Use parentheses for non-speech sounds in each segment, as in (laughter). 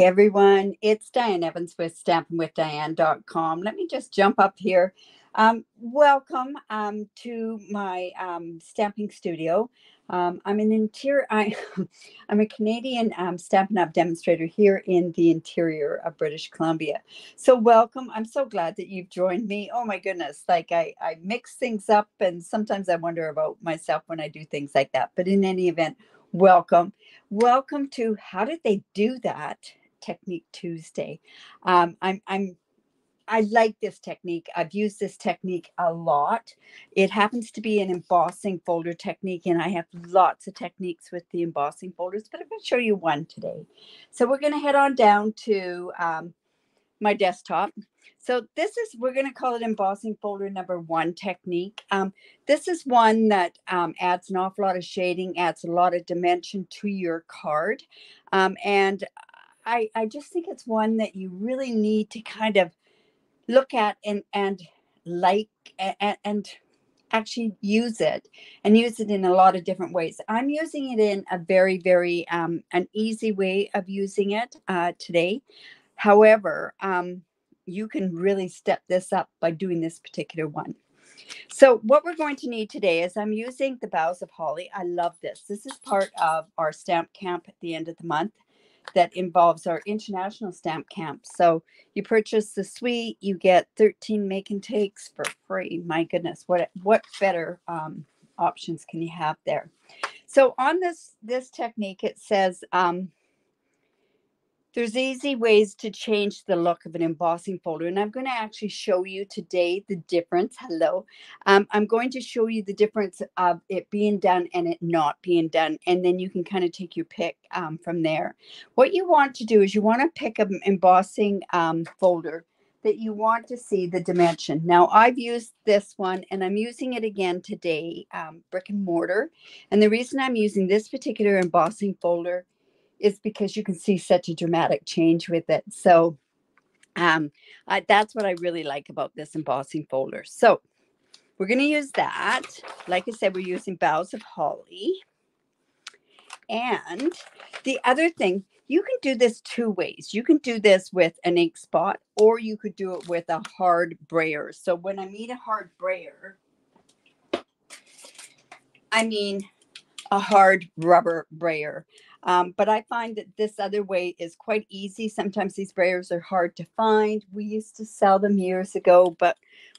Everyone. It's Diane Evans with stampingwithdiane.com. Let me just jump up here. Um, welcome um, to my um, stamping studio. Um, I'm an interior, I, (laughs) I'm a Canadian um, Stampin' Up! demonstrator here in the interior of British Columbia. So welcome. I'm so glad that you've joined me. Oh my goodness. Like I, I mix things up and sometimes I wonder about myself when I do things like that. But in any event, welcome. Welcome to How Did They Do That? Technique Tuesday. Um, I'm, I'm I like this technique. I've used this technique a lot. It happens to be an embossing folder technique, and I have lots of techniques with the embossing folders, but I'm going to show you one today. So we're going to head on down to um, my desktop. So this is, we're going to call it embossing folder number one technique. Um, this is one that um, adds an awful lot of shading, adds a lot of dimension to your card. Um, and I, I just think it's one that you really need to kind of look at and and like and, and actually use it and use it in a lot of different ways. I'm using it in a very, very um, an easy way of using it uh, today. However, um, you can really step this up by doing this particular one. So what we're going to need today is I'm using the boughs of holly. I love this. This is part of our stamp camp at the end of the month that involves our international stamp camp. So you purchase the suite, you get 13 make and takes for free. My goodness, what what better um, options can you have there? So on this this technique, it says um, there's easy ways to change the look of an embossing folder, and I'm going to actually show you today the difference. Hello. Um, I'm going to show you the difference of it being done and it not being done, and then you can kind of take your pick um, from there. What you want to do is you want to pick an embossing um, folder that you want to see the dimension. Now, I've used this one and I'm using it again today, um, brick and mortar. And the reason I'm using this particular embossing folder is because you can see such a dramatic change with it. So um, I, that's what I really like about this embossing folder. So we're going to use that. Like I said, we're using boughs of holly. And the other thing, you can do this two ways. You can do this with an ink spot or you could do it with a hard brayer. So when I mean a hard brayer, I mean a hard rubber brayer. Um, but I find that this other way is quite easy. Sometimes these brayers are hard to find. We used to sell them years ago, but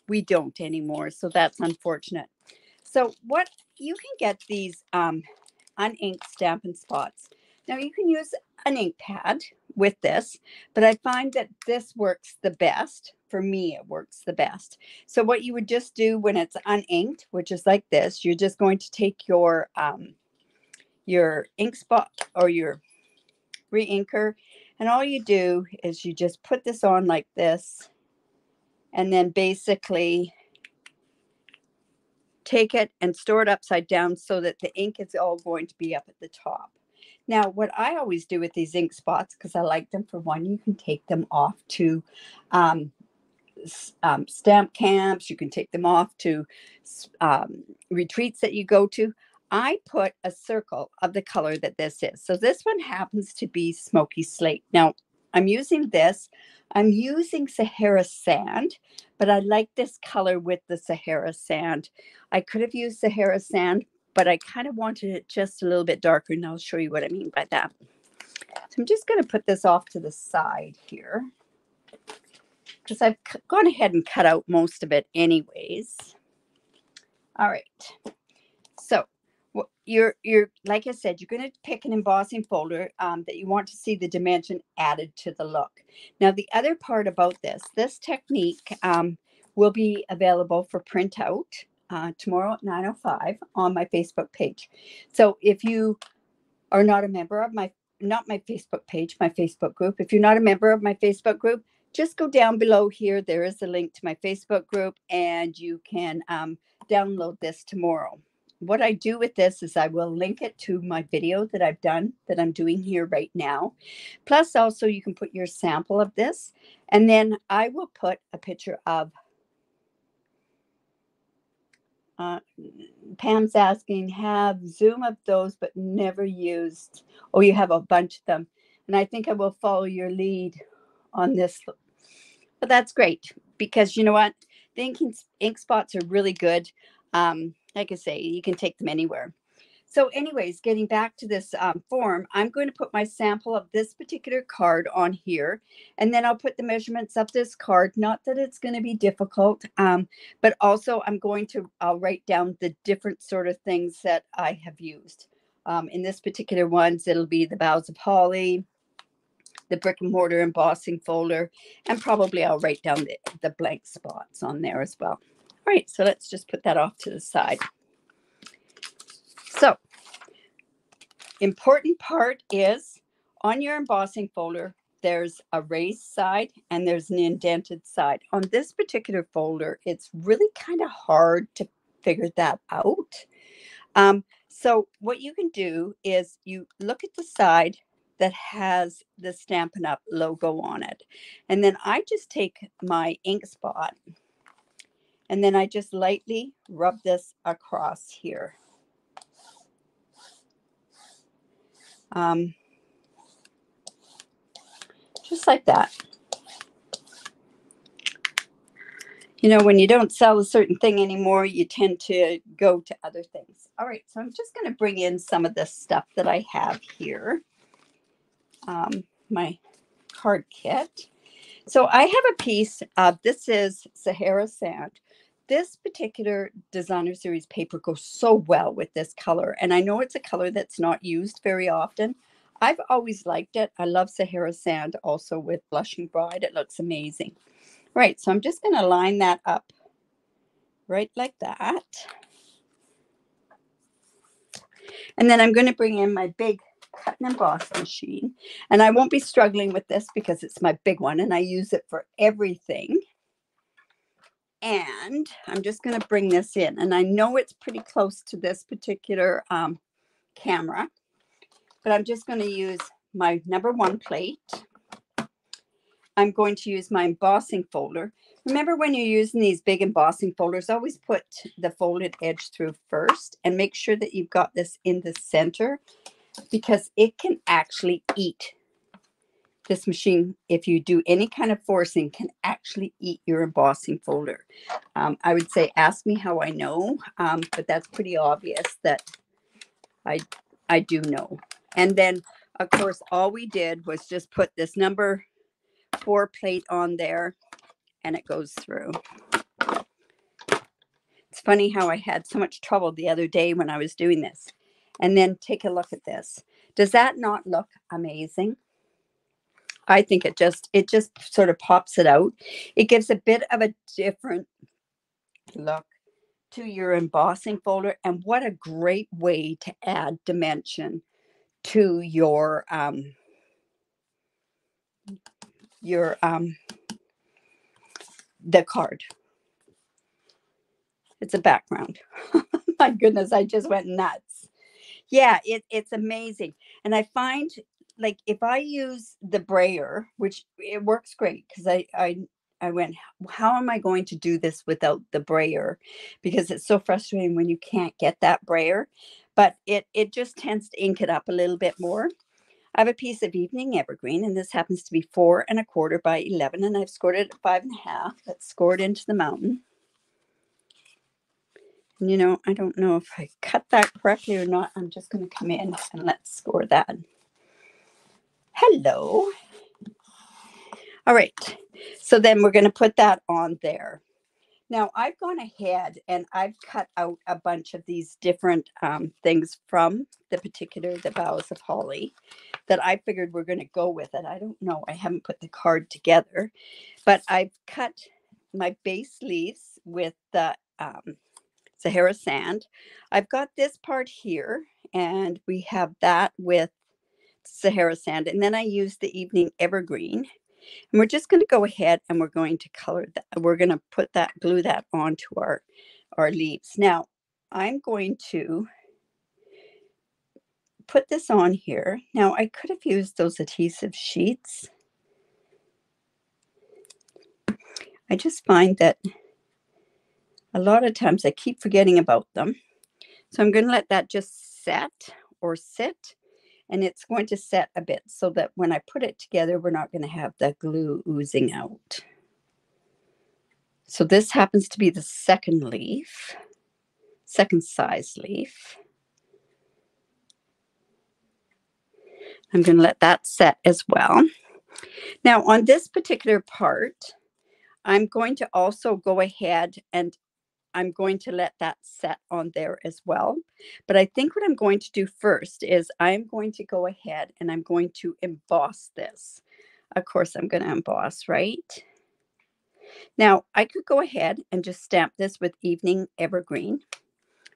we don't anymore. So that's unfortunate. So what you can get these um, uninked Stampin' Spots. Now you can use an ink pad with this, but I find that this works the best. For me, it works the best. So what you would just do when it's uninked, which is like this, you're just going to take your um, your ink spot or your re-inker. And all you do is you just put this on like this and then basically take it and store it upside down so that the ink is all going to be up at the top. Now, what I always do with these ink spots, because I like them for one, you can take them off to um, um, stamp camps, you can take them off to um, retreats that you go to. I put a circle of the color that this is. So this one happens to be smoky slate. Now, I'm using this. I'm using Sahara sand, but I like this color with the Sahara sand. I could have used Sahara sand, but I kind of wanted it just a little bit darker, and I'll show you what I mean by that. So I'm just going to put this off to the side here because I've gone ahead and cut out most of it anyways. All right. You're you're like I said, you're going to pick an embossing folder um, that you want to see the dimension added to the look. Now, the other part about this, this technique um, will be available for printout uh, tomorrow at 9:05 on my Facebook page. So if you are not a member of my not my Facebook page, my Facebook group, if you're not a member of my Facebook group, just go down below here. There is a link to my Facebook group, and you can um, download this tomorrow what I do with this is I will link it to my video that I've done that I'm doing here right now. Plus, also, you can put your sample of this. And then I will put a picture of uh, Pam's asking, have Zoom of those but never used. Oh, you have a bunch of them. And I think I will follow your lead on this. But that's great because you know what? The ink, ink spots are really good. Um, like I say, you can take them anywhere. So anyways, getting back to this um, form, I'm going to put my sample of this particular card on here, and then I'll put the measurements of this card. Not that it's going to be difficult, um, but also I'm going to, I'll write down the different sort of things that I have used. Um, in this particular ones, it'll be the boughs of holly, the brick and mortar embossing folder, and probably I'll write down the, the blank spots on there as well. All right, so let's just put that off to the side. So, important part is on your embossing folder, there's a raised side and there's an indented side. On this particular folder, it's really kind of hard to figure that out. Um, so what you can do is you look at the side that has the Stampin' Up logo on it. And then I just take my ink spot and then I just lightly rub this across here. Um, just like that. You know, when you don't sell a certain thing anymore, you tend to go to other things. All right, so I'm just going to bring in some of the stuff that I have here. Um, my card kit. So I have a piece of, this is Sahara Sand this particular designer series paper goes so well with this color. And I know it's a color that's not used very often. I've always liked it. I love Sahara Sand also with Blushing Bride. It looks amazing. Right, so I'm just going to line that up right like that. And then I'm going to bring in my big cut and emboss machine. And I won't be struggling with this because it's my big one and I use it for everything. And I'm just going to bring this in. And I know it's pretty close to this particular um, camera, but I'm just going to use my number one plate. I'm going to use my embossing folder. Remember when you're using these big embossing folders, always put the folded edge through first and make sure that you've got this in the center because it can actually eat this machine, if you do any kind of forcing, can actually eat your embossing folder. Um, I would say, ask me how I know, um, but that's pretty obvious that I, I do know. And then, of course, all we did was just put this number four plate on there and it goes through. It's funny how I had so much trouble the other day when I was doing this. And then take a look at this. Does that not look amazing? I think it just it just sort of pops it out. It gives a bit of a different look to your embossing folder and what a great way to add dimension to your um your um the card. It's a background. (laughs) My goodness, I just went nuts. Yeah, it, it's amazing. And I find like if I use the brayer, which it works great because I I I went, how am I going to do this without the brayer? Because it's so frustrating when you can't get that brayer, but it it just tends to ink it up a little bit more. I have a piece of evening evergreen, and this happens to be four and a quarter by 11, and I've scored it at five and a half. That's scored into the mountain. You know, I don't know if I cut that correctly or not. I'm just going to come in and let's score that. Hello. All right. So then we're going to put that on there. Now I've gone ahead and I've cut out a bunch of these different um, things from the particular the boughs of holly that I figured we're going to go with it. I don't know. I haven't put the card together, but I've cut my base leaves with the um, Sahara sand. I've got this part here, and we have that with Sahara sand. And then I use the evening evergreen. And we're just going to go ahead and we're going to color that. We're going to put that, glue that onto our, our leaves. Now, I'm going to put this on here. Now, I could have used those adhesive sheets. I just find that a lot of times I keep forgetting about them. So I'm going to let that just set or sit and it's going to set a bit so that when I put it together, we're not going to have the glue oozing out. So this happens to be the second leaf, second size leaf. I'm going to let that set as well. Now on this particular part, I'm going to also go ahead and I'm going to let that set on there as well. But I think what I'm going to do first is I'm going to go ahead and I'm going to emboss this. Of course, I'm going to emboss, right? Now, I could go ahead and just stamp this with Evening Evergreen,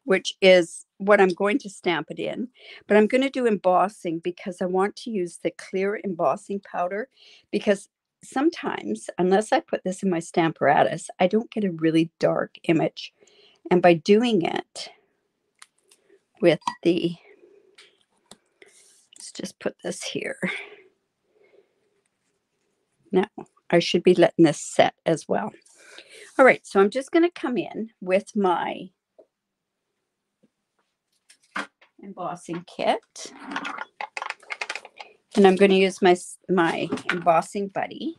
which is what I'm going to stamp it in. But I'm going to do embossing because I want to use the clear embossing powder because sometimes, unless I put this in my Stamparatus, I don't get a really dark image. And by doing it with the, let's just put this here. Now, I should be letting this set as well. All right, so I'm just going to come in with my embossing kit. And I'm going to use my, my embossing buddy.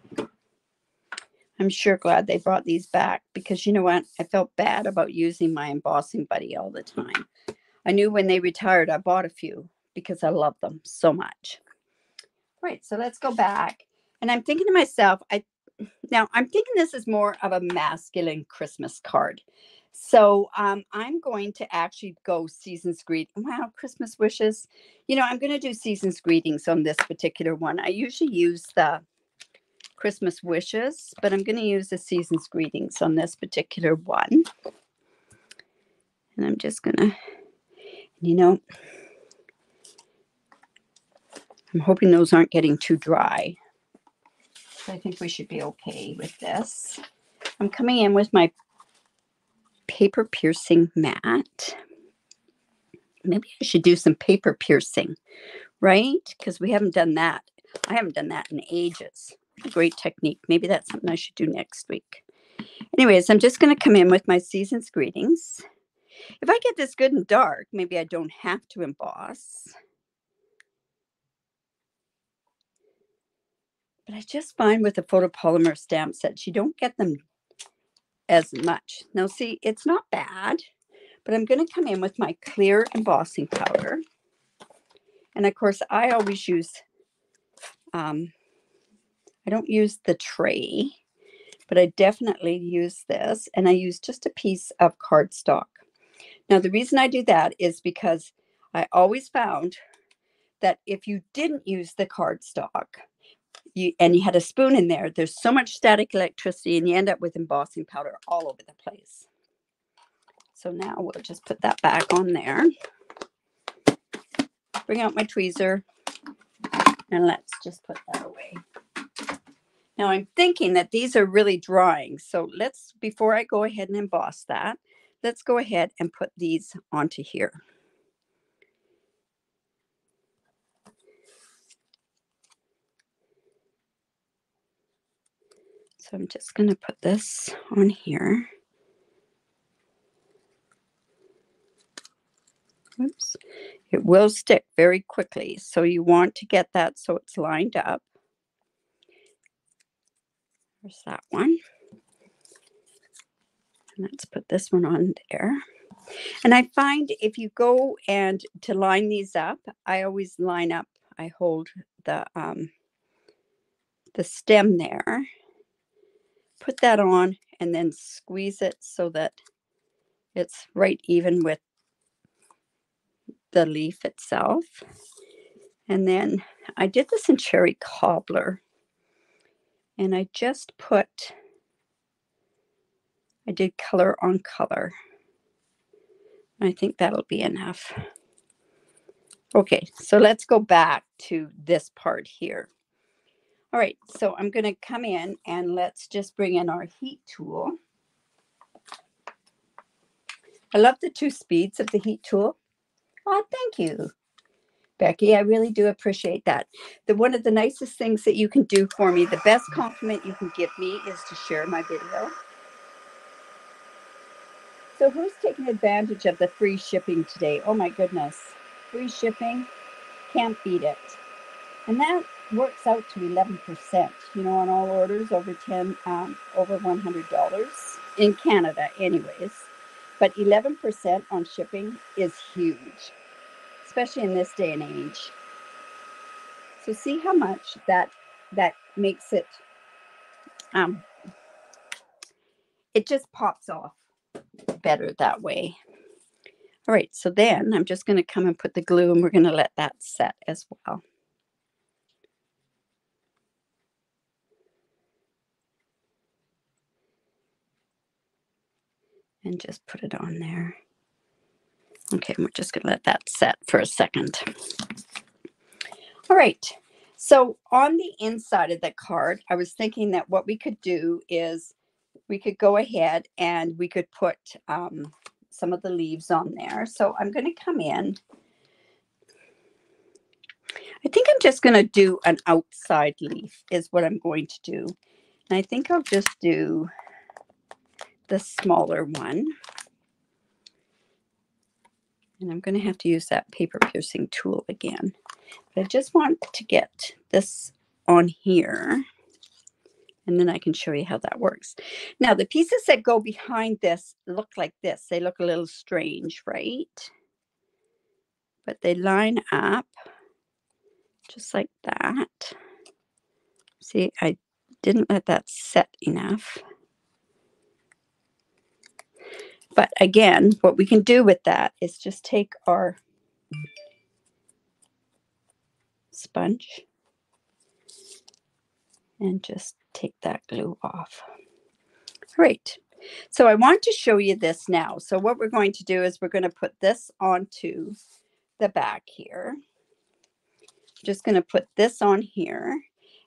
I'm sure glad they brought these back because you know what? I felt bad about using my embossing buddy all the time. I knew when they retired, I bought a few because I love them so much. Right, so let's go back. And I'm thinking to myself, I now I'm thinking this is more of a masculine Christmas card. So um, I'm going to actually go season's greet. Wow, Christmas wishes. You know, I'm going to do season's greetings on this particular one. I usually use the Christmas wishes, but I'm going to use the season's greetings on this particular one. And I'm just going to, you know, I'm hoping those aren't getting too dry. I think we should be okay with this. I'm coming in with my paper piercing mat. Maybe I should do some paper piercing, right? Because we haven't done that. I haven't done that in ages. Great technique. Maybe that's something I should do next week. Anyways, I'm just going to come in with my season's greetings. If I get this good and dark, maybe I don't have to emboss. But I just find with the photopolymer stamp sets, you don't get them as much. Now see, it's not bad, but I'm going to come in with my clear embossing powder. And of course, I always use, um, I don't use the tray, but I definitely use this. And I use just a piece of cardstock. Now, the reason I do that is because I always found that if you didn't use the cardstock, you and you had a spoon in there, there's so much static electricity and you end up with embossing powder all over the place. So now we'll just put that back on there. Bring out my tweezer and let's just put that away. Now I'm thinking that these are really drying. So let's, before I go ahead and emboss that, let's go ahead and put these onto here. So I'm just going to put this on here. Oops. It will stick very quickly. So you want to get that so it's lined up. There's that one. And let's put this one on there. And I find if you go and to line these up, I always line up, I hold the um, the stem there put that on and then squeeze it so that it's right even with the leaf itself. And then I did this in cherry cobbler and I just put, I did color on color. I think that'll be enough. Okay, so let's go back to this part here. All right, so I'm going to come in and let's just bring in our heat tool. I love the two speeds of the heat tool. Oh, thank you, Becky. I really do appreciate that. The one of the nicest things that you can do for me, the best compliment you can give me is to share my video. So who's taking advantage of the free shipping today? Oh my goodness. Free shipping. can't beat it. And that works out to 11%, you know, on all orders over 10, um, over $100 in Canada, anyways. But 11% on shipping is huge, especially in this day and age. So see how much that that makes it um it just pops off better that way. All right, so then I'm just going to come and put the glue and we're going to let that set as well. And just put it on there. Okay, we're just going to let that set for a second. All right, so on the inside of the card, I was thinking that what we could do is we could go ahead and we could put um, some of the leaves on there. So I'm going to come in. I think I'm just going to do an outside leaf is what I'm going to do. And I think I'll just do the smaller one. And I'm going to have to use that paper piercing tool again. But I just want to get this on here and then I can show you how that works. Now, the pieces that go behind this look like this. They look a little strange, right? But they line up just like that. See, I didn't let that set enough. But again, what we can do with that is just take our sponge and just take that glue off. Great. So I want to show you this now. So what we're going to do is we're going to put this onto the back here. Just going to put this on here.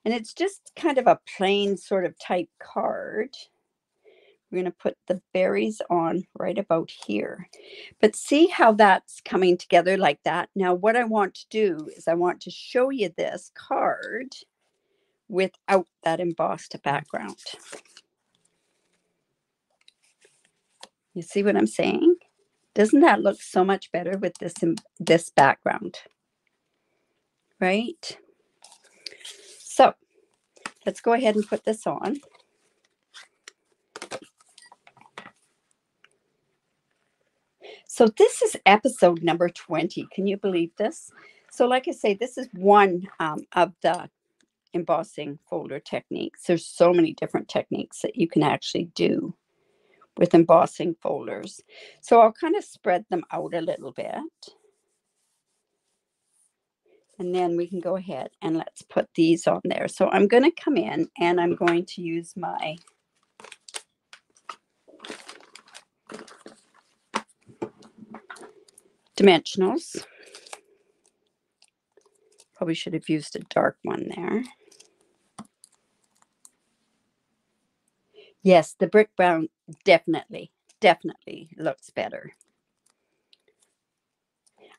And it's just kind of a plain sort of type card. We're going to put the berries on right about here. But see how that's coming together like that? Now, what I want to do is I want to show you this card without that embossed background. You see what I'm saying? Doesn't that look so much better with this this background? Right? So let's go ahead and put this on. So this is episode number 20. Can you believe this? So like I say, this is one um, of the embossing folder techniques. There's so many different techniques that you can actually do with embossing folders. So I'll kind of spread them out a little bit. And then we can go ahead and let's put these on there. So I'm going to come in and I'm going to use my dimensionals. Probably should have used a dark one there. Yes, the brick brown definitely, definitely looks better.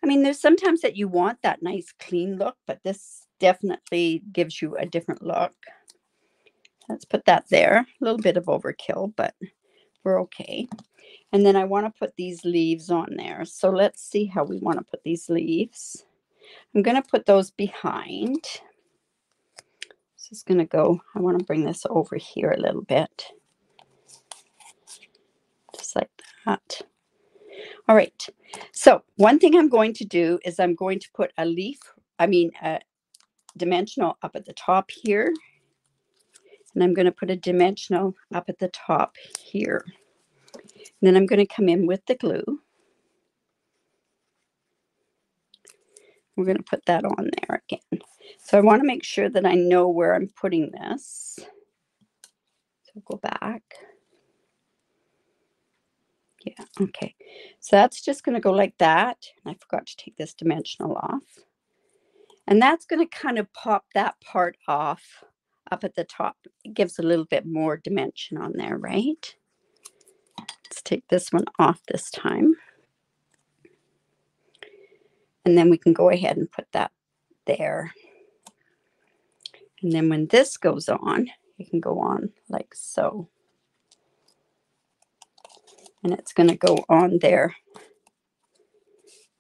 I mean, there's sometimes that you want that nice clean look, but this definitely gives you a different look. Let's put that there. A little bit of overkill, but we're okay. And then I want to put these leaves on there. So let's see how we want to put these leaves. I'm going to put those behind. This is going to go, I want to bring this over here a little bit. Just like that. All right. So one thing I'm going to do is I'm going to put a leaf, I mean, a dimensional up at the top here. And I'm going to put a dimensional up at the top here. Then I'm going to come in with the glue. We're going to put that on there again. So I want to make sure that I know where I'm putting this. So go back. Yeah, okay. So that's just going to go like that. I forgot to take this dimensional off. And that's going to kind of pop that part off up at the top. It gives a little bit more dimension on there, right? Let's take this one off this time. And then we can go ahead and put that there. And then when this goes on, it can go on like so. And it's going to go on there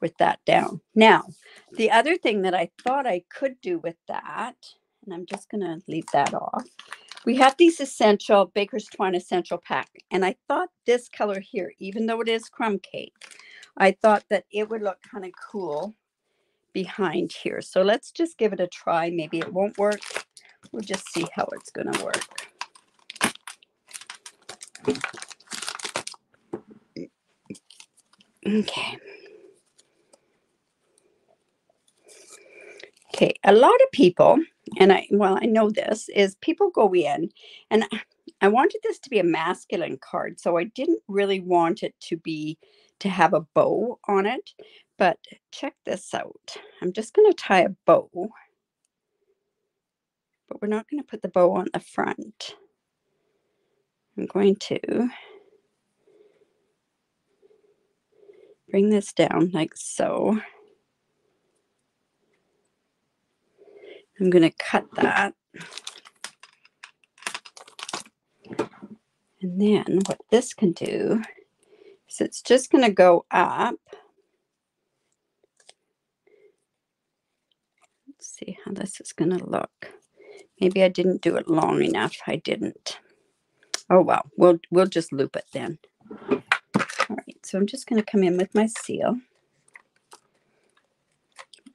with that down. Now, the other thing that I thought I could do with that, and I'm just going to leave that off. We have these essential Baker's Twine Essential Pack, and I thought this color here, even though it is crumb cake, I thought that it would look kind of cool behind here. So let's just give it a try. Maybe it won't work. We'll just see how it's going to work. Okay. Okay, a lot of people, and I, well, I know this, is people go in, and I wanted this to be a masculine card, so I didn't really want it to be, to have a bow on it, but check this out. I'm just going to tie a bow, but we're not going to put the bow on the front. I'm going to bring this down like so. I'm going to cut that. And then what this can do is it's just going to go up. Let's see how this is going to look. Maybe I didn't do it long enough. I didn't. Oh well, we'll we'll just loop it then. All right, so I'm just going to come in with my seal.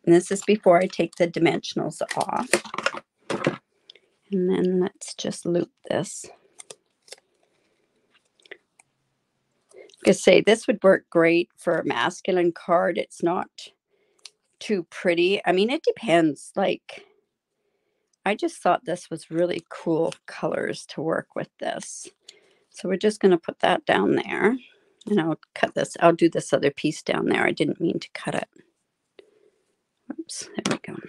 And this is before I take the dimensionals off. And then let's just loop this. I say this would work great for a masculine card. It's not too pretty. I mean, it depends. Like, I just thought this was really cool colors to work with this. So we're just going to put that down there. And I'll cut this. I'll do this other piece down there. I didn't mean to cut it. Oops, there we go.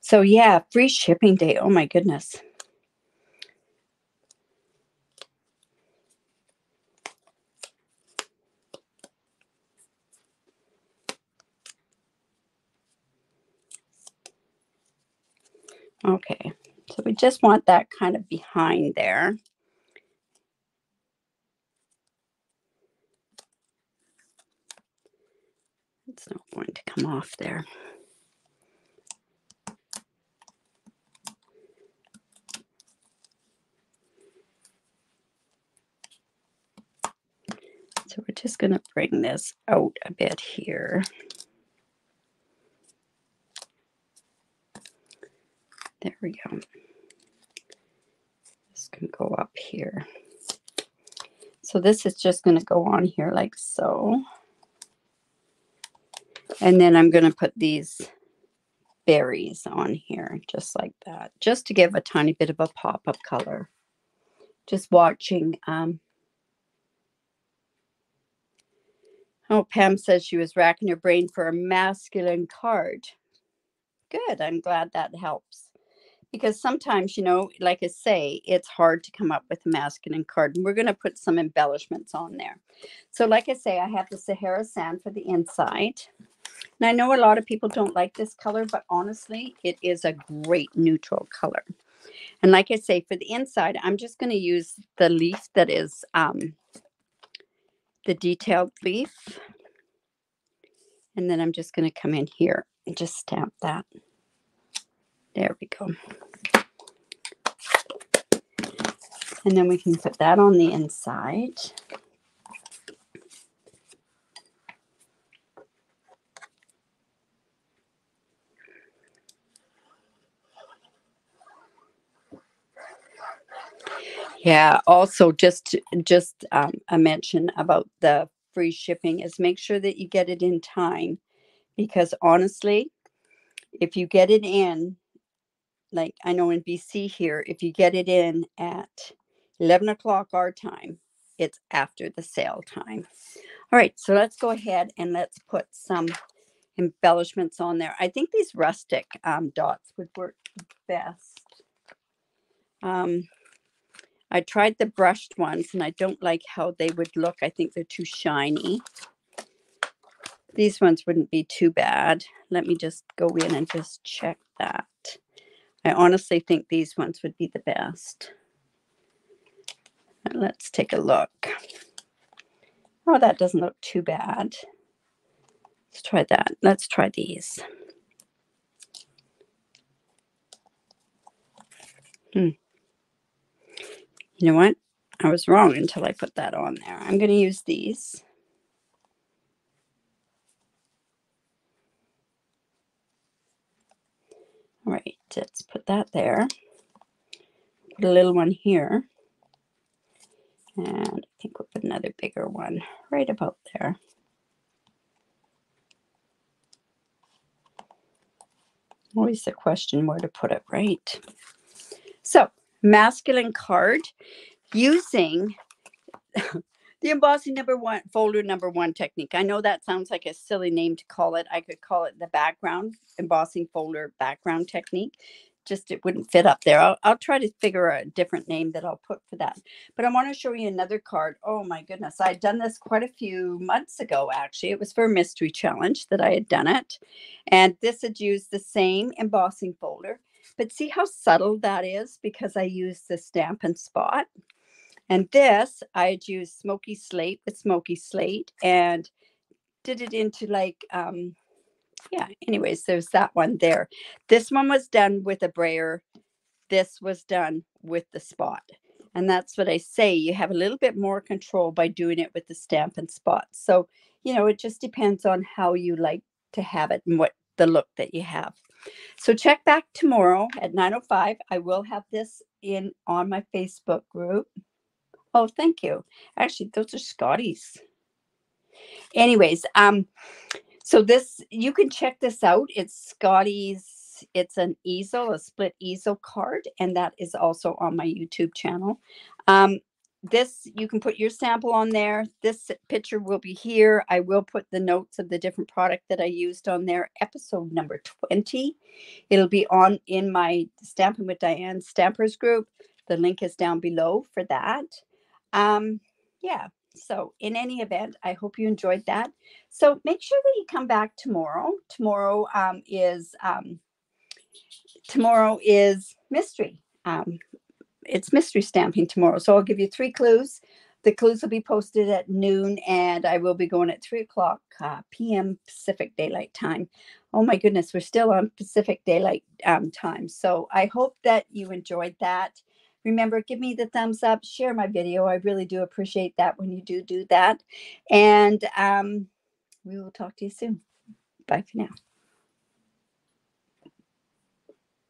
So yeah, free shipping day. Oh my goodness. Okay, so we just want that kind of behind there. It's not going to come off there. So we're just going to bring this out a bit here. There we go. This can go up here. So this is just going to go on here like so. And then I'm going to put these berries on here, just like that, just to give a tiny bit of a pop of color. Just watching. Um, oh, Pam says she was racking her brain for a masculine card. Good. I'm glad that helps. Because sometimes, you know, like I say, it's hard to come up with a masculine card. And we're going to put some embellishments on there. So, like I say, I have the Sahara sand for the inside. And I know a lot of people don't like this color, but honestly, it is a great neutral color. And like I say, for the inside, I'm just going to use the leaf that is um, the detailed leaf. And then I'm just going to come in here and just stamp that. There we go. And then we can put that on the inside. Yeah. Also, just just um, a mention about the free shipping is make sure that you get it in time, because honestly, if you get it in, like I know in BC here, if you get it in at eleven o'clock our time, it's after the sale time. All right, so let's go ahead and let's put some embellishments on there. I think these rustic um, dots would work best. Um, I tried the brushed ones and I don't like how they would look. I think they're too shiny. These ones wouldn't be too bad. Let me just go in and just check that. I honestly think these ones would be the best. Let's take a look. Oh, that doesn't look too bad. Let's try that. Let's try these. Hmm. You know what? I was wrong until I put that on there. I'm going to use these. All right, let's put that there. Put a little one here. And I think we'll put another bigger one right about there. Always the question where to put it, right? So, masculine card using (laughs) the embossing number one folder number one technique. I know that sounds like a silly name to call it. I could call it the background embossing folder background technique just it wouldn't fit up there. I'll, I'll try to figure a different name that I'll put for that. But I want to show you another card. Oh my goodness. I had done this quite a few months ago, actually. It was for a mystery challenge that I had done it. And this had used the same embossing folder. But see how subtle that is because I used the Stampin' Spot. And this, I had used smoky slate with smoky slate and did it into like um, yeah, anyways, there's that one there. This one was done with a brayer. This was done with the spot. And that's what I say. You have a little bit more control by doing it with the Stampin' Spot. So, you know, it just depends on how you like to have it and what the look that you have. So check back tomorrow at 9.05. I will have this in on my Facebook group. Oh, thank you. Actually, those are Scotty's. Anyways, um, so this, you can check this out. It's Scotty's, it's an easel, a split easel card, and that is also on my YouTube channel. Um, this, you can put your sample on there. This picture will be here. I will put the notes of the different product that I used on there, episode number 20. It'll be on in my stamping with Diane Stampers group. The link is down below for that. Um, yeah, so, in any event, I hope you enjoyed that. So, make sure that you come back tomorrow. Tomorrow um, is um, tomorrow is mystery. Um, it's mystery stamping tomorrow. So, I'll give you three clues. The clues will be posted at noon, and I will be going at three o'clock uh, p.m. Pacific Daylight Time. Oh my goodness, we're still on Pacific Daylight um, Time. So, I hope that you enjoyed that. Remember, give me the thumbs up, share my video. I really do appreciate that when you do do that. And um, we will talk to you soon. Bye for now.